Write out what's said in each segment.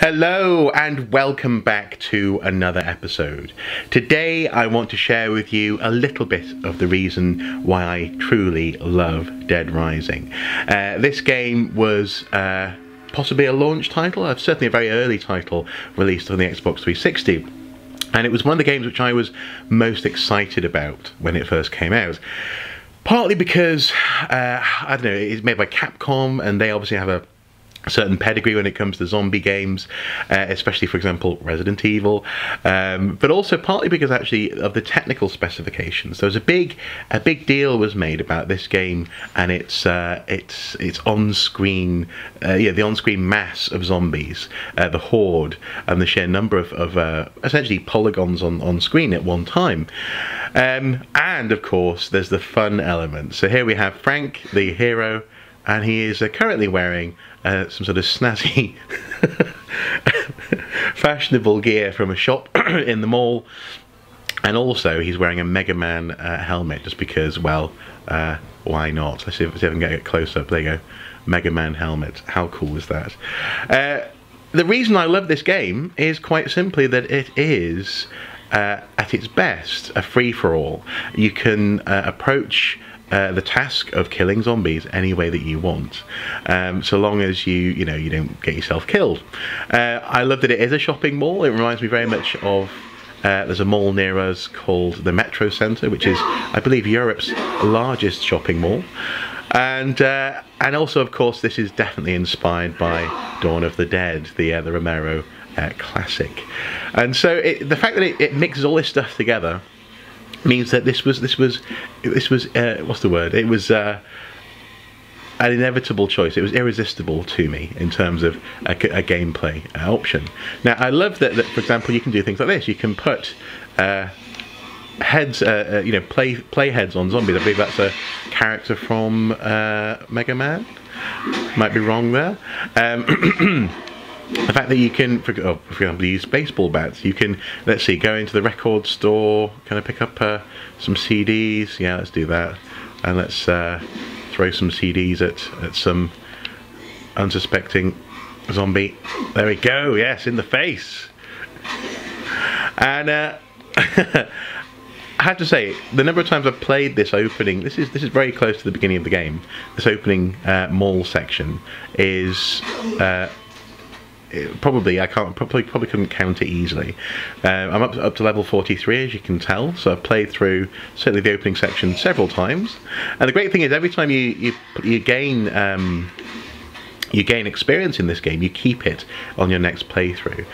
Hello and welcome back to another episode. Today I want to share with you a little bit of the reason why I truly love Dead Rising. Uh, this game was uh, possibly a launch title, uh, certainly a very early title released on the Xbox 360. And it was one of the games which I was most excited about when it first came out. Partly because, uh, I don't know, it's made by Capcom and they obviously have a certain pedigree when it comes to zombie games, uh, especially for example Resident Evil, um, but also partly because actually of the technical specifications. There was a big a big deal was made about this game and its uh, its its on-screen uh, yeah the on-screen mass of zombies, uh, the horde, and the sheer number of, of uh, essentially polygons on on screen at one time. Um, and of course, there's the fun element. So here we have Frank, the hero, and he is uh, currently wearing uh, some sort of snazzy, fashionable gear from a shop in the mall. And also, he's wearing a Mega Man uh, helmet just because, well, uh, why not? Let's see, if, see if I can get it close up. There you go. Mega Man helmet. How cool is that? Uh, the reason I love this game is quite simply that it is, uh, at its best, a free for all. You can uh, approach uh, the task of killing zombies any way that you want, um, so long as you you know you don't get yourself killed. Uh, I love that it is a shopping mall. It reminds me very much of. Uh, there's a mall near us called the Metro Centre, which is, I believe, Europe's largest shopping mall. And uh, and also, of course, this is definitely inspired by Dawn of the Dead, the uh, the Romero uh, classic. And so it, the fact that it, it mixes all this stuff together means that this was this was this was uh, what's the word? It was uh, an inevitable choice. It was irresistible to me in terms of a, a gameplay uh, option. Now I love that, that, for example, you can do things like this. You can put uh, heads, uh, uh, you know, play play heads on zombies. I believe that's a character from Mega Man. Might be wrong there. Um, the fact that you can, for, oh, for, example, use baseball bats. You can, let's see, go into the record store, kind of pick up uh, some CDs. Yeah, let's do that. And let's uh, throw some CDs at, at some unsuspecting zombie. There we go, yes, in the face. And uh, I have to say, the number of times I've played this opening, this is this is very close to the beginning of the game. This opening uh, mall section is probably I can't probably probably couldn't count it easily. Uh, I'm up up to level 43 as you can tell, so I've played through certainly the opening section several times. And the great thing is every time you you you gain um, you gain experience in this game, you keep it on your next playthrough.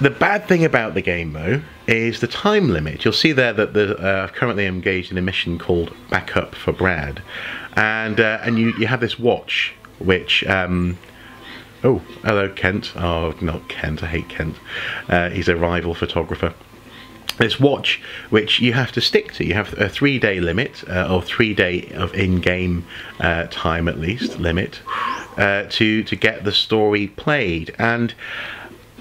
The bad thing about the game, though, is the time limit. You'll see there that the, uh, currently engaged in a mission called Backup for Brad, and uh, and you, you have this watch which um, Oh, hello, Kent. Oh, not Kent. I hate Kent. Uh, he's a rival photographer. This watch, which you have to stick to. You have a three-day limit, uh, or three-day of in-game uh, time at least limit, uh, to to get the story played. And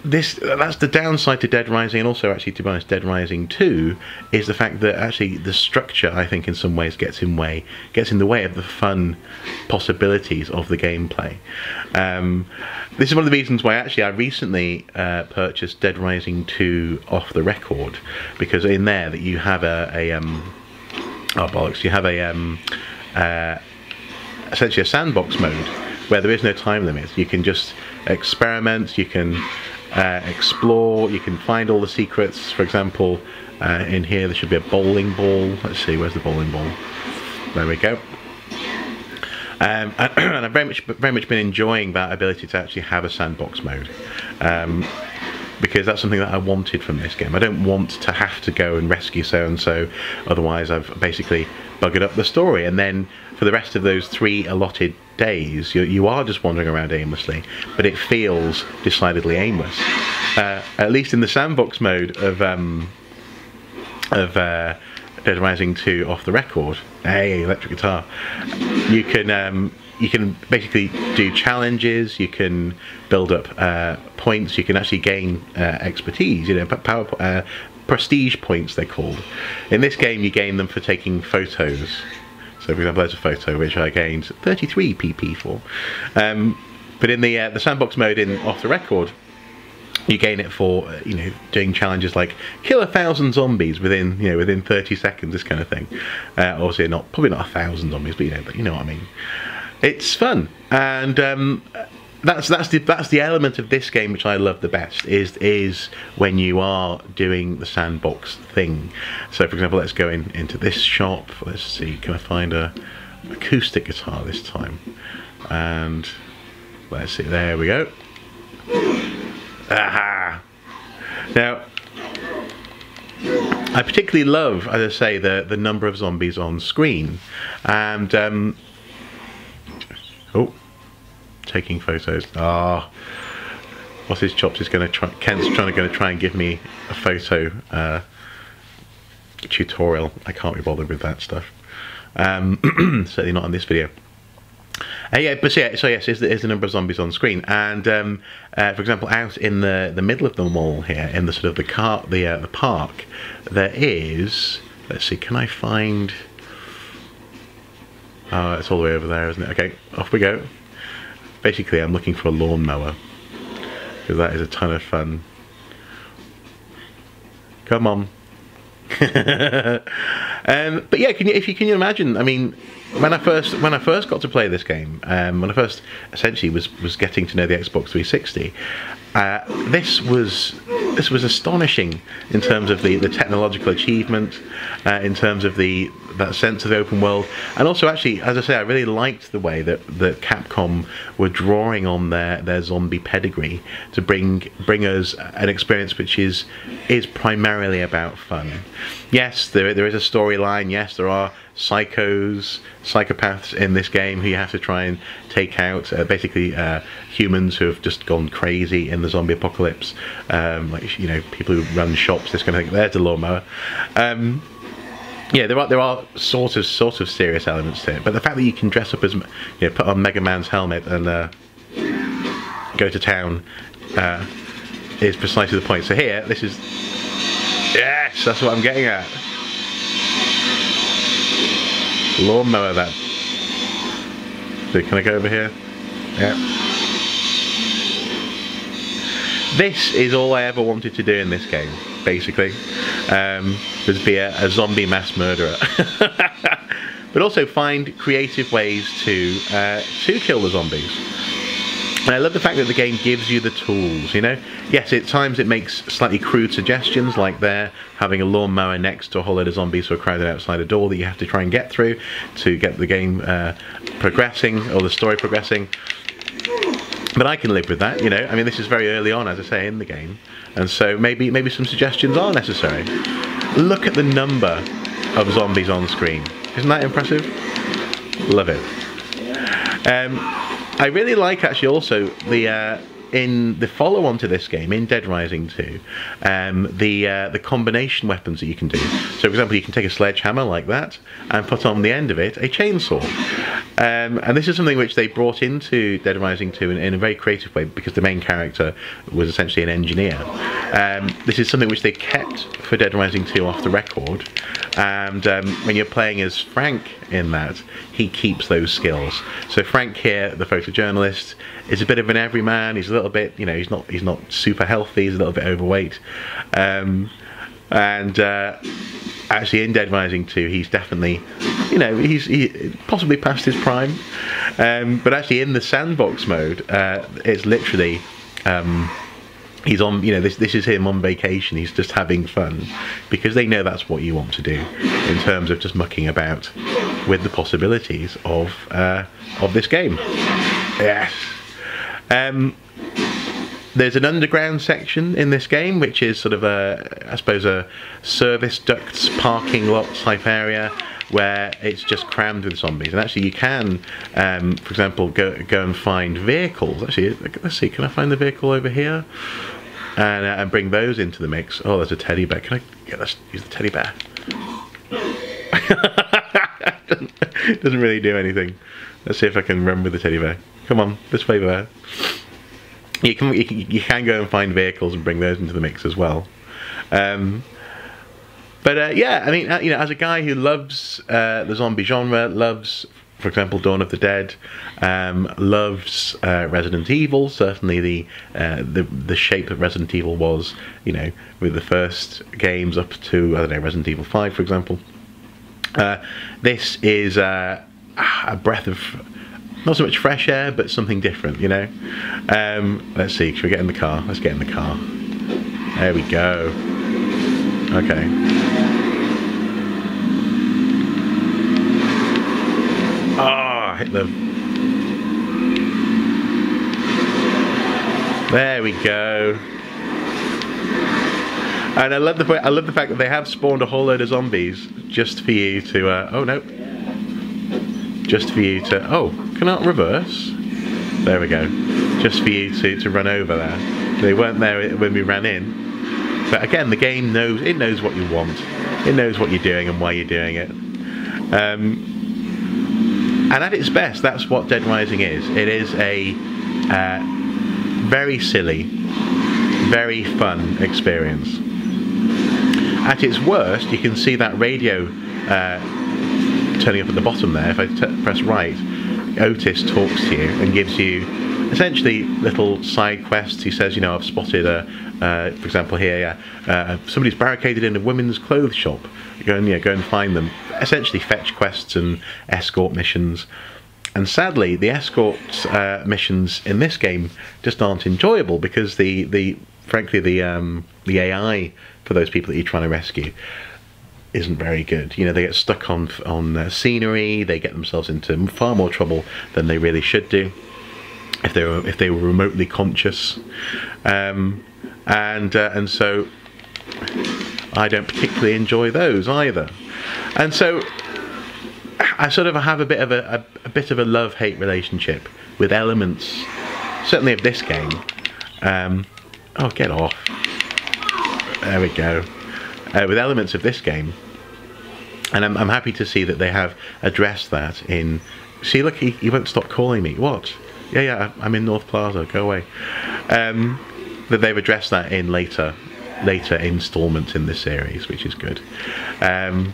this that's the downside to Dead Rising, and also actually to be honest, Dead Rising Two is the fact that actually the structure I think in some ways gets in way gets in the way of the fun possibilities of the gameplay. Um, this is one of the reasons why actually I recently uh, purchased Dead Rising Two off the record because in there that you have a, a um, oh bollocks, you have a um, uh, essentially a sandbox mode where there is no time limit. You can just experiment. You can uh, explore. You can find all the secrets. For example, uh, in here there should be a bowling ball. Let's see, where's the bowling ball? There we go. Um, and, I've very much, very much been enjoying that ability to actually have a sandbox mode. Um, because that's something that I wanted from this game. I don't want to have to go and rescue so and so, otherwise I've basically buggered up the story. And then for the rest of those three allotted days, you, you are just wandering around aimlessly, but it feels decidedly aimless. Uh, at least in the sandbox mode of um, of uh, Dead Rising 2 off the record, hey, electric guitar, you can um, you can basically do challenges. You can build up uh, points. You can actually gain uh, expertise. You know, power uh, prestige points they're called. In this game, you gain them for taking photos. So, for example, there's a photo which I gained 33 PP for. Um, but in the uh, the sandbox mode in off the record, you gain it for uh, you know doing challenges like kill a thousand zombies within you know within 30 seconds this kind of thing uh, obviously not probably not a thousand zombies but you know but you know what i mean it's fun and um, that's that's the that's the element of this game which I love the best is is when you are doing the sandbox thing. So for example, let's go in into this shop. Let's see, can I find a acoustic guitar this time? And let's see, there we go. Aha! Now, I particularly love, as I say, the the number of zombies on screen, and um, oh, taking photos. Ah, what's his chops is going to try. Kent's trying to going to try and give me a photo uh, tutorial. I can't be bothered with that stuff. Um, certainly not on this video. Uh, yeah, but so, yeah, so yes, is the, is the number of zombies on screen, and um, uh, for example, out in the the middle of the mall here, in the sort of the car, the uh, the park, there is. Let's see, can I find? Oh, it's all the way over there, isn't it? Okay, off we go. Basically, I'm looking for a lawnmower because that is a ton of fun. Come on. um, but yeah, can you, if you can you imagine? I mean, when I first when I first got to play this game, um, when I first essentially was was getting to know the Xbox 360, uh, this was this was astonishing in terms of the, the technological achievement, uh, in terms of the that sense of the open world, and also actually, as I say, I really liked the way that, that Capcom were drawing on their, their zombie pedigree to bring bring us an experience which is is primarily about fun. Yes, there there is a storyline. Yes, there are psychos, psychopaths in this game who you have to try and take out. Uh, basically, uh, humans who have just gone crazy in the zombie apocalypse, um, like you know, people who run shops. This kind of thing. There's a lawnmower. Um, yeah, there are there are sort of sort of serious elements to it, but the fact that you can dress up as you know, put on Mega Man's helmet and uh, go to town uh, is precisely the point. So here, this is yes, that's what I'm getting at. Lawnmower that. So can I go over here? Yeah. This is all I ever wanted to do in this game basically, um, be a, a zombie mass murderer. but also find creative ways to uh, to kill the zombies. And I love the fact that the game gives you the tools, you know? Yes, at times it makes slightly crude suggestions, like there, having a lawnmower next to a whole load of zombies who are crowded outside a door that you have to try and get through to get the game uh, progressing, or the story progressing. But I can live with that, you know. I mean, this is very early on, as I say, in the game, and so maybe maybe some suggestions are necessary. Look at the number of zombies on screen. Isn't that impressive? Love it. Um, I really like actually also the uh, in the follow-on to this game, in Dead Rising 2, um, the uh, the combination weapons that you can do. So, for example, you can take a sledgehammer like that and put on the end of it a chainsaw. Um, and this is something which they brought into Dead Rising 2 in, in, a very creative way because the main character was essentially an engineer. Um, this is something which they kept for Dead Rising 2 off the record. And um, when you're playing as Frank in that, he keeps those skills. So Frank here, the photojournalist, is a bit of an everyman. He's a little bit, you know, he's not he's not super healthy. He's a little bit overweight, um, and uh, actually in Dead Rising 2, he's definitely, you know, he's he, possibly past his prime. Um, but actually in the sandbox mode, uh, it's literally. Um, he's on you know this this is him on vacation he's just having fun because they know that's what you want to do in terms of just mucking about with the possibilities of uh, of this game yes um, there's an underground section in this game, which is sort of a, I suppose, a service ducts parking lot type area where it's just crammed with zombies. And actually, you can, um, for example, go go and find vehicles. Actually, let's see, can I find the vehicle over here? And, uh, and bring those into the mix. Oh, there's a teddy bear. Can I? Yeah, let's use the teddy bear. doesn't really do anything. Let's see if I can run with the teddy bear. Come on, this way there. You can, you can, go and find vehicles and bring those into the mix as well. Um, but uh, yeah, I mean, uh, you know, as a guy who loves uh, the zombie genre, loves for example, Dawn of the Dead, um, loves uh, Resident Evil. Certainly, the, uh, the the shape that Resident Evil was, you know, with the first games up to I don't know Resident Evil Five, for example. Uh, this is a breath of not so much fresh air, but something different, you know. Um, let's see. Should we get in the car? Let's get in the car. There we go. Okay. Oh, hit the. There we go. And I love the I love the fact that they have spawned a whole load of zombies just for you to. Uh, oh no. Just for you to. Oh, can I reverse? There we go. Just for you to, to run over there. They weren't there when we ran in. But again, the game knows it knows what you want. It knows what you're doing and why you're doing it. Um, and at its best, that's what Dead Rising is. It is a uh, very silly, very fun experience. At its worst, you can see that radio uh, turning up at the bottom there. If I press right, Otis talks to you and gives you essentially little side quests. He says, you know, I've spotted a, uh, for example, here, uh, somebody's barricaded in a women's clothes shop. Go and yeah, go and find them. Essentially, fetch quests and escort missions. And sadly, the escort uh, missions in this game just aren't enjoyable because the the frankly the um, the AI for those people that you're trying to rescue isn't very good. You know, they get stuck on on uh, scenery. They get themselves into far more trouble than they really should do if they were if they were remotely conscious. Um, and uh, and so I don't particularly enjoy those either. And so I sort of have a bit of a, a, a bit of a love hate relationship with elements, certainly of this game. Um, oh, get off! There we go. Uh, with elements of this game, and I'm, I'm happy to see that they have addressed that in. See, look, he, he won't stop calling me. What? Yeah, yeah, I'm in North Plaza. Go away. Um, that they've addressed that in later later installments in the series, which is good. Um,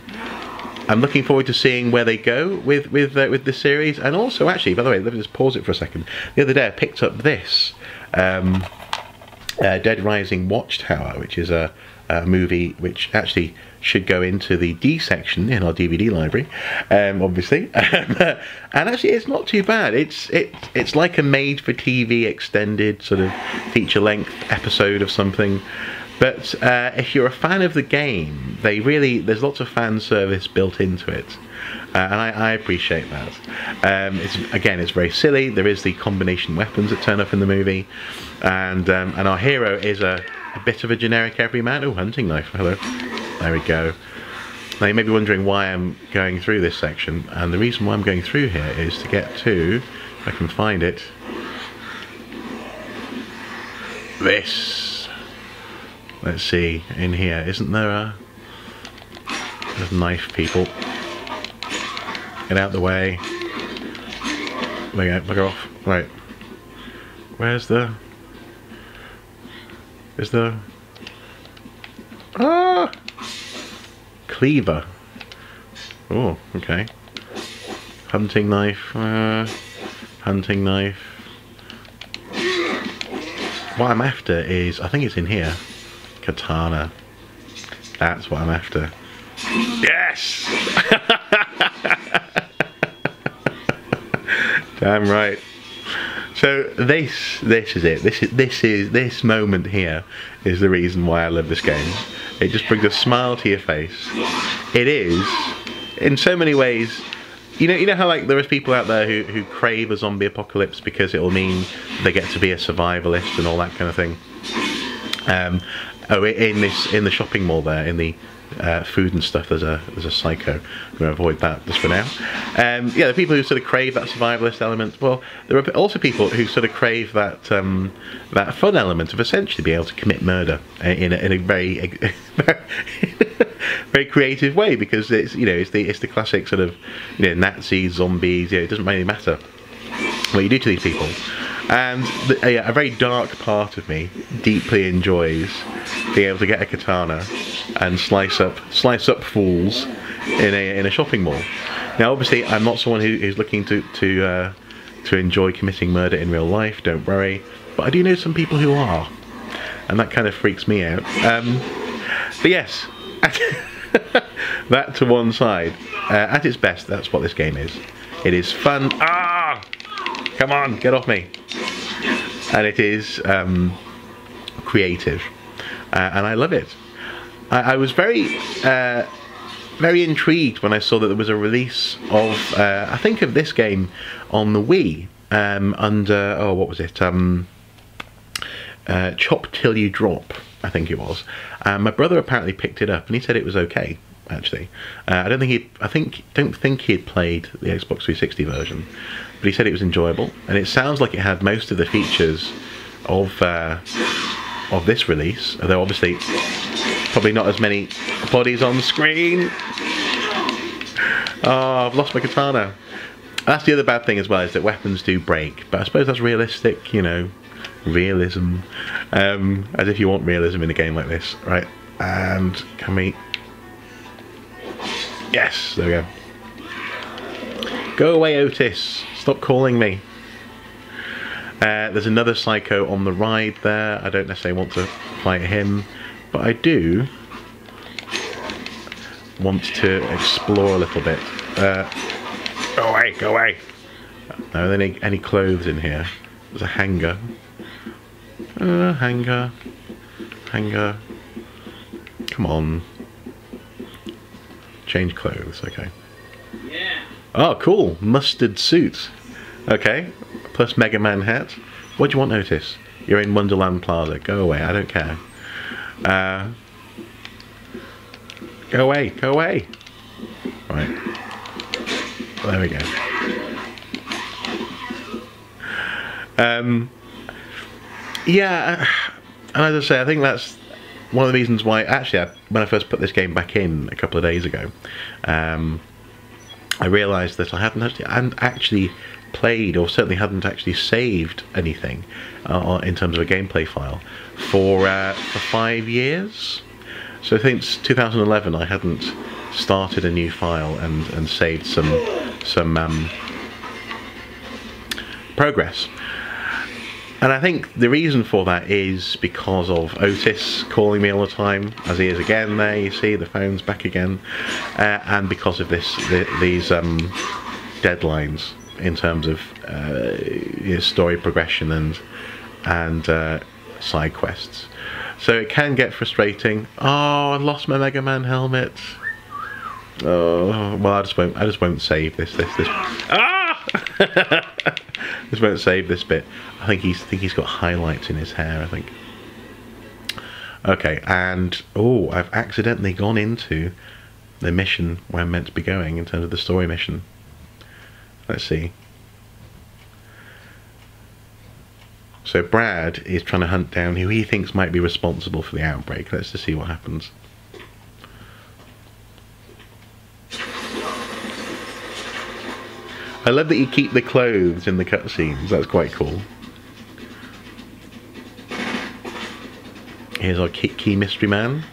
I'm looking forward to seeing where they go with with uh, with the series, and also actually, by the way, let me just pause it for a second. The other day, I picked up this um, uh, Dead Rising Watchtower, which is a, a, movie which actually should go into the D section in our DVD library, um, obviously. and actually, it's not too bad. It's it it's like a made-for-TV extended sort of feature-length episode of something. But uh, if you're a fan of the game, they really there's lots of fan service built into it. Uh, and I, I, appreciate that. Um, it's again, it's very silly. There is the combination weapons that turn up in the movie, and um, and our hero is a, a, bit of a generic everyman. Oh, hunting knife. Hello. There we go. Now you may be wondering why I'm going through this section, and the reason why I'm going through here is to get to, if I can find it, this Let's see, in here, isn't there a... There's knife people. Get out the way. You go, bugger off. Right. Where's the... Is the... Ah! Cleaver. Oh, okay. Hunting knife. Uh, hunting knife. What I'm after is, I think it's in here. Katana. That's what I'm after. Yes! Damn right. So this this is it. This is this is this moment here is the reason why I love this game. It just brings a smile to your face. It is in so many ways you know you know how like there is people out there who, who crave a zombie apocalypse because it'll mean they get to be a survivalist and all that kind of thing. Um, Oh, in this in the shopping mall there, in the uh, food and stuff. There's a there's a psycho. I'm going to avoid that just for now. Um, yeah, the people who sort of crave that survivalist element. Well, there are also people who sort of crave that um, that fun element of essentially being able to commit murder in a, in a very very creative way because it's you know it's the it's the classic sort of you know Nazis, zombies. You know, it doesn't really matter what you do to these people. And the, a, a, very dark part of me deeply enjoys being able to get a katana and slice up slice up fools in a in a shopping mall. Now, obviously, I'm not someone who's looking to to uh, to enjoy committing murder in real life. Don't worry, but I do know some people who are, and that kind of freaks me out. Um, but yes, that to one side. Uh, at its best, that's what this game is. It is fun. Ah, come on, get off me. And it is um, creative, uh, and I love it. I, I was very. Uh, very intrigued when I saw that there was a release of, uh, I think of this game on the Wii um, under, oh, what was it? Um, uh, Chop Till You Drop, I think it was. Um, my brother apparently picked it up and he said it was okay. Actually, uh, I don't think he. I think don't think he had played the Xbox 360 version, but he said it was enjoyable and it sounds like it had most of the features of uh, of this release. Although obviously Probably not as many bodies on the screen. Oh, I've lost my katana. That's the other bad thing as well, is that weapons do break. But I suppose that's realistic, you know, realism. Um, as if you want realism in a game like this, right? And can we... Yes, there we go. Go away, Otis. Stop calling me. Uh, there's another psycho on the ride there. I don't necessarily want to fight him. But I do want to explore a little bit. Uh, go away, go away. Are there any, any clothes in here? There's a hanger. Uh, hanger. Hanger. Come on. Change clothes, okay. Yeah. Oh, cool. Mustard suit. Okay. Plus Mega Man hat. What do you want, Otis? You're in Wonderland Plaza. Go away. I don't care. Uh, go away, go away. Right. There we go. Um, yeah, and as I say, I think that's one of the reasons why, actually, I, when I first put this game back in a couple of days ago, um, I realised that I hadn't actually, I hadn't actually played or certainly hadn't actually saved anything uh, in terms of a gameplay file for uh, for five years. So since 2011, I hadn't started a new file and and saved some some um, progress. And I think the reason for that is because of Otis calling me all the time, as he is again there, you see, the phone's back again, uh, and because of this, the, these um, deadlines in terms of uh, story progression and and uh, side quests. So it can get frustrating. Oh, I lost my Mega Man helmet. Oh, well, I just won't. I just won't save this. This. This. Ah! just won't save this bit. I think he's. I think he's got highlights in his hair. I think. Okay, and oh, I've accidentally gone into the mission where I'm meant to be going in terms of the story mission. Let's see. So Brad is trying to hunt down who he thinks might be responsible for the outbreak. Let's just see what happens. I love that you keep the clothes in the cutscenes. That's quite cool. Here's our key, key mystery man.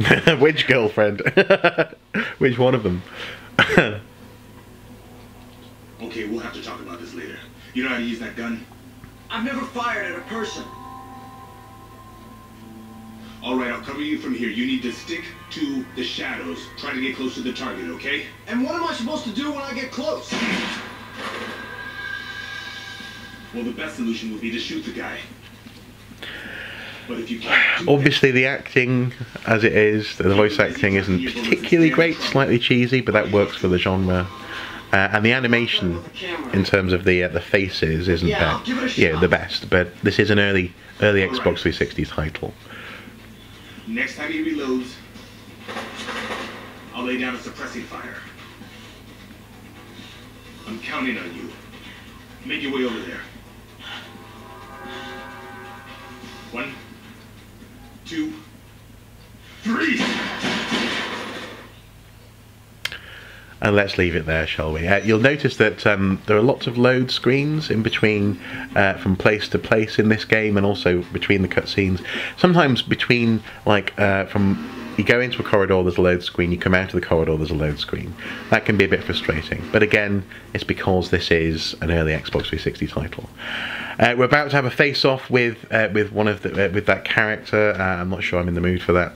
Which girlfriend? Which one of them? okay, we'll have to talk about this later. You know how to use that gun? I've never fired at a person. Alright, I'll cover you from here. You need to stick to the shadows. Try to get close to the target, okay? And what am I supposed to do when I get close? Well, the best solution would be to shoot the guy. Obviously, the acting, as it is, the voice acting isn't particularly great, slightly cheesy, but that works for the genre. Uh, and the animation, in terms of the uh, the faces, isn't yeah, yeah the best. But this is an early early Xbox 360 title. Next time he reloads, I'll lay down a suppressing fire. I'm counting on you. Make your way over there. One two, three. and let's leave it there, shall we? Uh, you'll notice that um, there are lots of load screens in between, uh, from place to place in this game, and also between the cutscenes. Sometimes between, like, uh, from you go into a corridor, there's a load screen. You come out of the corridor, there's a load screen. That can be a bit frustrating, but again, it's because this is an early Xbox 360 title. Uh, we're about to have a face-off with uh, with one of the uh, with that character. Uh, I'm not sure I'm in the mood for that.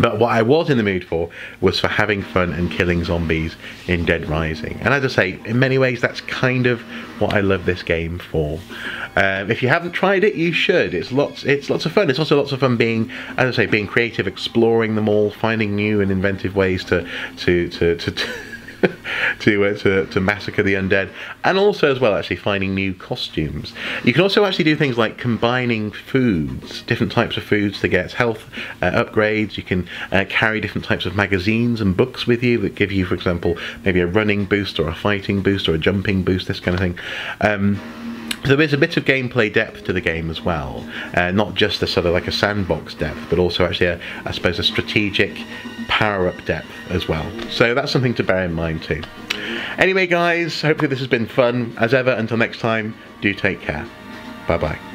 But what I was in the mood for was for having fun and killing zombies in Dead Rising. And as I say, in many ways, that's kind of what I love this game for. Um, if you haven't tried it, you should. It's lots. It's lots of fun. It's also lots of fun being, as I say, being creative, exploring them all, finding new and inventive ways to to to. to, to to, uh, to to massacre the undead, and also as well actually finding new costumes. You can also actually do things like combining foods, different types of foods to get health uh, upgrades. You can uh, carry different types of magazines and books with you that give you, for example, maybe a running boost or a fighting boost or a jumping boost, this kind of thing. Um, so there's a bit of gameplay depth to the game as well, uh, not just a sort of like a sandbox depth, but also actually, a, I suppose, a strategic power-up depth as well. So that's something to bear in mind too. Anyway, guys, hopefully this has been fun. As ever, until next time, do take care. Bye bye.